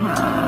Ah!